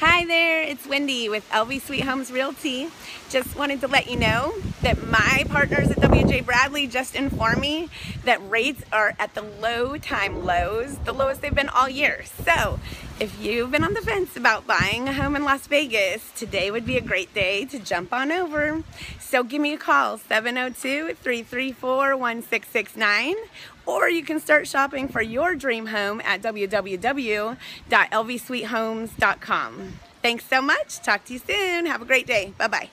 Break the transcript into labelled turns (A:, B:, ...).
A: Hi there, it's Windy with LV Sweet Homes Realty. Just wanted to let you know that my partners at WJ Bradley just informed me that rates are at the low time lows, the lowest they've been all year. So, if you've been on the fence about buying a home in Las Vegas, today would be a great day to jump on over. So, give me a call 702 334 1669 or you can start shopping for your dream home at www.lvsweethomes.com. Thanks so much. Talk to you soon. Have a great day. Bye bye.